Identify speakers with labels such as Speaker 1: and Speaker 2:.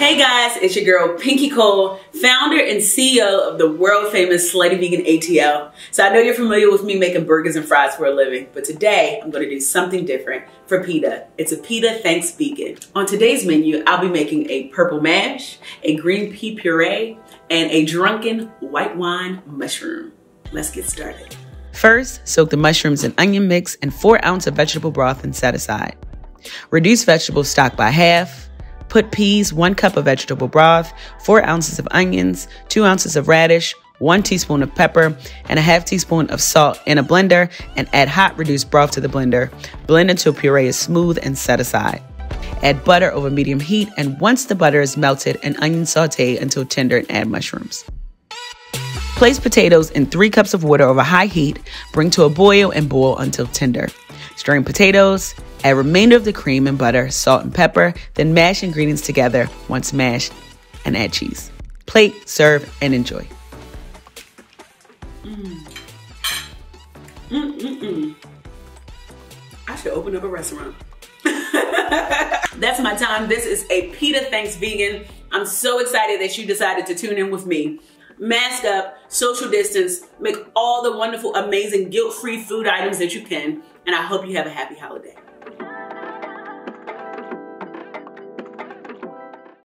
Speaker 1: Hey guys, it's your girl Pinky Cole, founder and CEO of the world famous Slutty Vegan ATL. So I know you're familiar with me making burgers and fries for a living, but today I'm gonna do something different for PETA. It's a PETA Thanks Vegan. On today's menu, I'll be making a purple mash, a green pea puree, and a drunken white wine mushroom. Let's get started. First, soak the mushrooms in onion mix and four ounces of vegetable broth and set aside. Reduce vegetable stock by half, Put peas, one cup of vegetable broth, four ounces of onions, two ounces of radish, one teaspoon of pepper, and a half teaspoon of salt in a blender and add hot reduced broth to the blender. Blend until puree is smooth and set aside. Add butter over medium heat, and once the butter is melted, and onion saute until tender and add mushrooms. Place potatoes in three cups of water over high heat, bring to a boil, and boil until tender. Strain potatoes, Add remainder of the cream and butter, salt and pepper, then mash ingredients together once mashed and add cheese. Plate, serve, and enjoy. Mm. Mm-mm-mm. I should open up a restaurant. That's my time. This is a PETA Thanks Vegan. I'm so excited that you decided to tune in with me. Mask up, social distance, make all the wonderful, amazing, guilt-free food items that you can, and I hope you have a happy holiday.